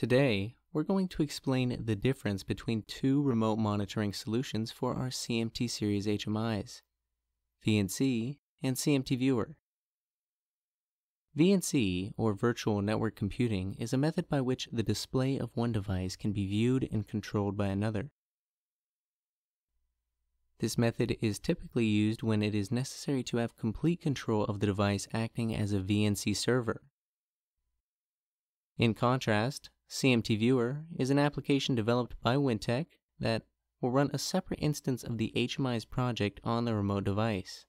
Today, we're going to explain the difference between two remote monitoring solutions for our CMT series HMIs, VNC and CMT Viewer. VNC, or Virtual Network Computing, is a method by which the display of one device can be viewed and controlled by another. This method is typically used when it is necessary to have complete control of the device acting as a VNC server. In contrast, CMT Viewer is an application developed by Weintek that will run a separate instance of the HMI's project on the remote device.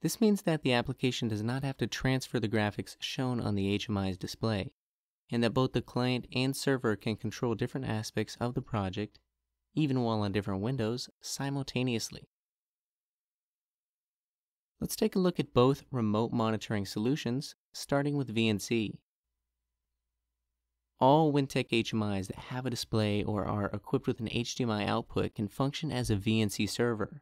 This means that the application does not have to transfer the graphics shown on the HMI's display, and that both the client and server can control different aspects of the project, even while on different windows, simultaneously. Let's take a look at both remote monitoring solutions, starting with VNC. All Weintek HMIs that have a display or are equipped with an HDMI output can function as a VNC server.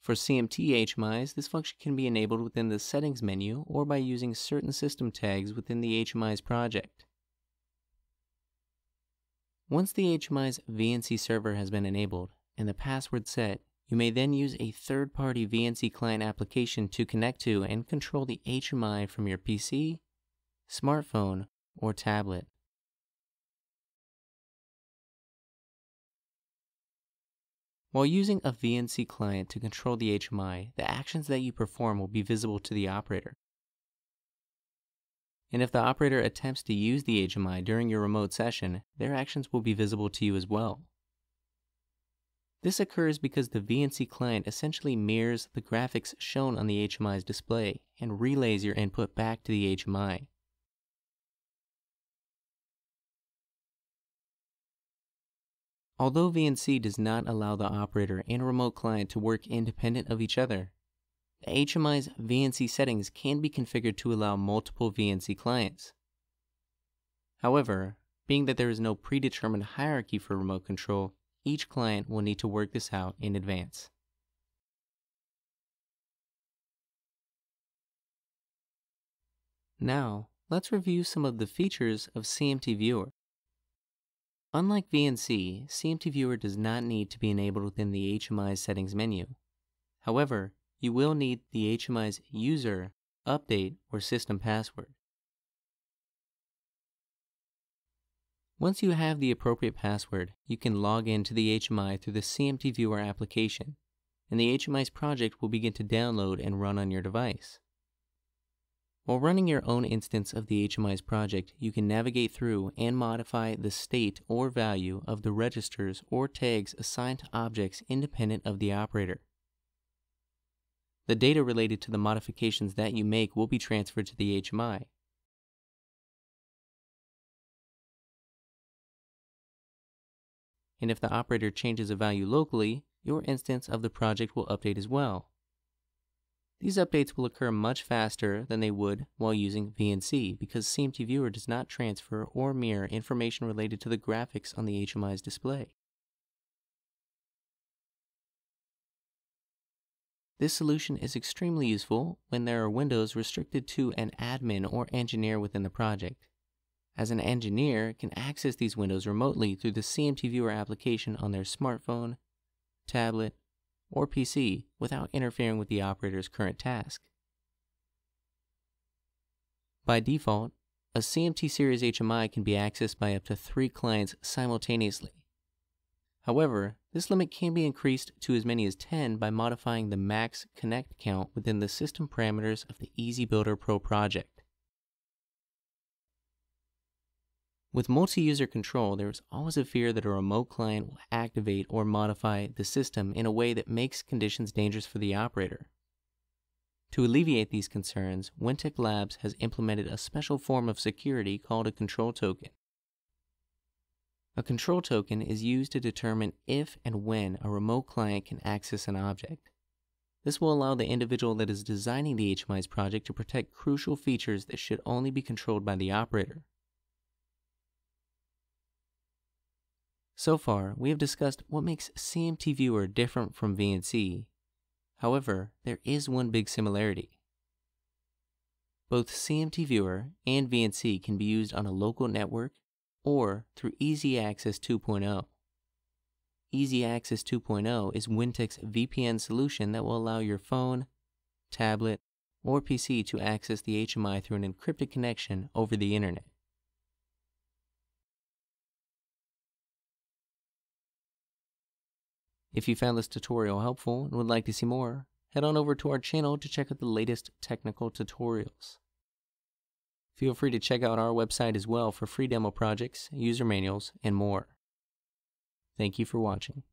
For CMT HMIs, this function can be enabled within the Settings menu or by using certain system tags within the HMI's project. Once the HMI's VNC server has been enabled and the password set, you may then use a third-party VNC client application to connect to and control the HMI from your PC, smartphone, or tablet. While using a VNC client to control the HMI, the actions that you perform will be visible to the operator. And if the operator attempts to use the HMI during your remote session, their actions will be visible to you as well. This occurs because the VNC client essentially mirrors the graphics shown on the HMI's display and relays your input back to the HMI. Although VNC does not allow the operator and remote client to work independent of each other, the HMI's VNC settings can be configured to allow multiple VNC clients. However, being that there is no predetermined hierarchy for remote control, each client will need to work this out in advance. Now, let's review some of the features of CMT Viewer. Unlike VNC, CMT Viewer does not need to be enabled within the HMI settings menu. However, you will need the HMI's user, update, or system password. Once you have the appropriate password, you can log in to the HMI through the CMT Viewer application, and the HMI's project will begin to download and run on your device. While running your own instance of the HMI's project, you can navigate through and modify the state or value of the registers or tags assigned to objects independent of the operator. The data related to the modifications that you make will be transferred to the HMI. And if the operator changes a value locally, your instance of the project will update as well. These updates will occur much faster than they would while using VNC because CMT Viewer does not transfer or mirror information related to the graphics on the HMI's display. This solution is extremely useful when there are windows restricted to an admin or engineer within the project, as an engineer can access these windows remotely through the CMT Viewer application on their smartphone, tablet, or PC without interfering with the operator's current task. By default, a CMT series HMI can be accessed by up to three clients simultaneously. However, this limit can be increased to as many as 10 by modifying the max connect count within the system parameters of the EasyBuilder Pro project. With multi-user control, there is always a fear that a remote client will activate or modify the system in a way that makes conditions dangerous for the operator. To alleviate these concerns, Weintek Labs has implemented a special form of security called a control token. A control token is used to determine if and when a remote client can access an object. This will allow the individual that is designing the HMI's project to protect crucial features that should only be controlled by the operator. So far, we have discussed what makes CMT Viewer different from VNC. However, there is one big similarity. Both CMT Viewer and VNC can be used on a local network or through Easy Access 2.0. Easy Access 2.0 is Weintek's VPN solution that will allow your phone, tablet, or PC to access the HMI through an encrypted connection over the internet. If you found this tutorial helpful and would like to see more, head on over to our channel to check out the latest technical tutorials. Feel free to check out our website as well for free demo projects, user manuals, and more. Thank you for watching.